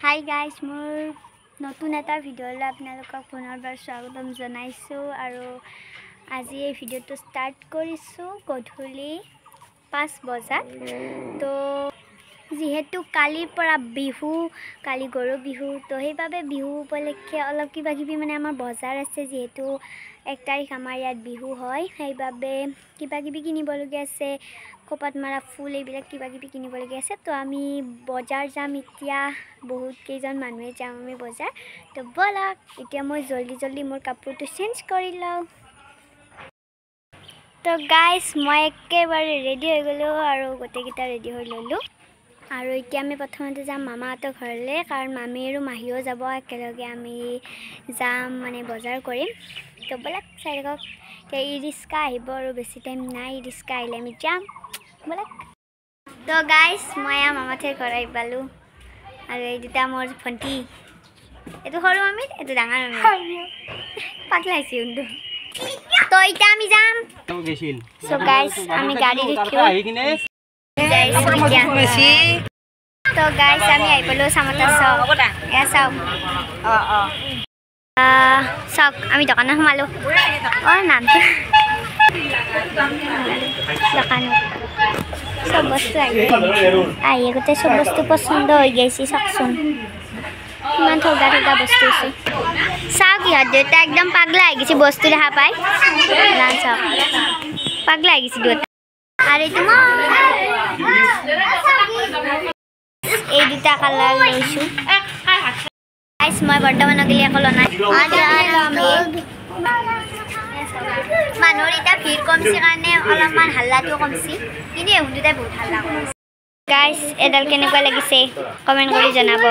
Hi guys মোৰ নতুন এটা ভিডিঅ'লৈ আপোনালোকক পুনৰবাৰ স্বাগতম জনাইছোঁ আৰু আজি এই ভিডিঅ'টো ষ্টাৰ্ট কৰিছোঁ গধূলি পাঁচ বজাত। তো যিহেতু কালিৰ পৰা বিহু কালি গৰু বিহু তো সেইবাবে বিহু উপলক্ষে অলপ কিবা কিবি মানে আমাৰ বজাৰ আছে যিহেতু এক তাৰিখ আমাৰ ইয়াত বিহু হয়। সেইবাবে কিবা কিবি কিনিবলগীয়া আছে খোপাত মৰা ফুল এইবিলাক কিবা কিবি কিনিবলগীয়া আছে। তো আমি বজাৰ যাম এতিয়া বহুত কেইজন মানুহে যাম আমি বজাৰ। তো ব'লক এতিয়া মই জল্দি জল্দি মোৰ কাপোৰটো চেঞ্জ কৰি লওঁ। তো গাইজ মই একেবাৰে ৰেডি হৈ গ'লোঁ আৰু গোটেইকেইটা ৰেডি হৈ ল'লোঁ। আৰু এতিয়া আমি প্ৰথমতে যাম মামাহঁতৰ ঘৰলৈ কাৰণ মামী আৰু মাহীও যাব একেলগে আমি যাম মানে বজাৰ কৰিম। তো ব'লক চাই থাকক। এতিয়া ই ৰিক্সা আহিব আৰু বেছি টাইম নাই ই ৰিক্সা আহিলে আমি যাম। ব'লক তো গাইজ মই আৰু মামাহঁতৰ ঘৰ আহি পালোঁ। আৰু এই দুটা মোৰ ভণ্টি। এইটো সৰু মামীৰ এইটো ডাঙৰ মামীৰ পাগলা হৈছে কিন্তু তো এতিয়া আমি যাম। চ' গাইজ আমি গাড়ীত উঠিও তো গাইজ আমি আহি পালোঁ চামতা চক এয়া চাওক আহ, চাওক আমি দোকানত সোমালোঁ অঁ নামটো দোকানত চব বস্তু আহি আহি গোটেই চব বস্তু পচন্দ হৈ গৈছে চাওকচোন ইমান ঠগা ঠগা বস্তু আছে চাওক ইহঁত দুটা একদম পাগলা হৈ গৈছে বস্তু দেখা পাই লাল চাওক পাগলা হৈ গৈছে দুটা আৰু এইটো মই এই দুটা কালাৰ লৈছোঁ গাইছ মই বৰ্তমানক গেলি একো লোৱা নাই মানুহৰ এতিয়া ভিৰ কমছে কাৰণে অলপমান হাল্লাটো কমছি কিন্তু এহোঁ দুটাই বহুত হাল্লা কৰিছে গাইছ এডাল কেনেকুৱা লাগিছে? কমেণ্ট কৰি জনাব।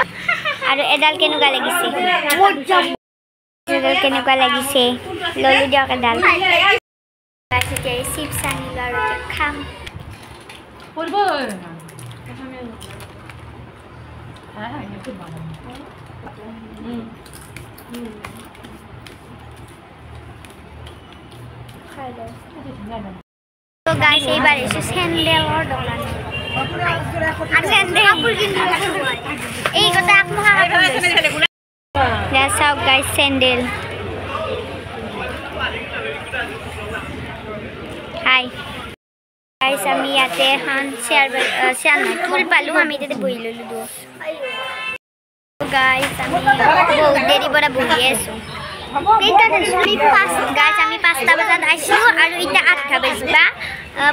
আৰু এডাল কেনেকুৱা লাগিছে? এডাল কেনেকুৱা লাগিছে? ল'লোঁ দিয়ক এডাল। গাইছ এতিয়া এই চিপছ আনিলোঁ আৰু এতিয়া খাম তো গাইছ এইবাৰ আহিছোঁ চেণ্ডেলৰ দোকান এই কথা আকমহা চাওক গাইছ চেণ্ডেল হাই গাইছ আমি ইয়াতে এখন চেয়াৰ চেয়াৰ নহয় টুল পালোঁ আমি তাতে বহি ল'লোঁ দু গাইছ আমি বহুত দেৰিৰ পৰা বহি আছোঁ। গাইছ আমি পাঁচটা বজাত আহিছোঁ আৰু এতিয়া আঠটা বাজিবা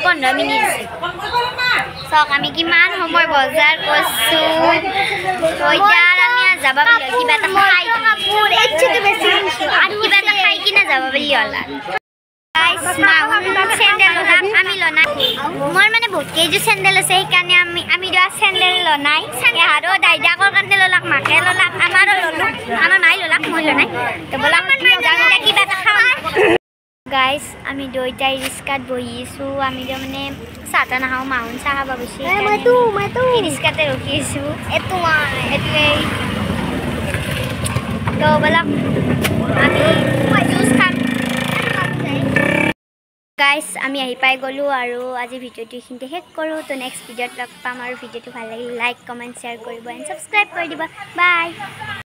পোন্ধৰ মিনিট চাওক আমি কিমান সময় বজাৰ কৰিছোঁ। তো এতিয়া আৰু আমি যাব কিবা এটা খাই কিবা এটা যাব বুলি আমি ল'নাই মোৰ মানে বহুত কেইযোৰ চেণ্ডেল আছে সেইকাৰণে আমি আমি লোৱা চেণ্ডেল ল'নাই। আৰু দাইদাকৰ কাৰণে ল'লাক মাকে ল'লাক আমাৰো ল'লোঁ। আমাৰ মায়ে ল'লাক মই ল'নাই। কিবা এটা খাওঁ। গাইছ আমি দুয়োটাই ৰিক্সাত বহি আছোঁ। আমি তাৰমানে চাহ তাহ নাখাওঁ মাহুন চাহ খাব গৈছোঁ ৰিক্সাতে ৰখি আছোঁ। এইটো এইটোৱেই তো ব'লক গাইছ আমি আহি পাই গ'লোঁ আৰু আজি ভিডিঅ'টো এইখিনিতে শেষ কৰোঁ। তো নেক্সট ভিডিঅ'ত লগ পাম আৰু ভিডিঅ'টো ভাল লাগিলে লাইক কমেণ্ট শ্বেয়াৰ কৰিব এণ্ড ছাবস্ক্ৰাইব কৰি দিব। বাই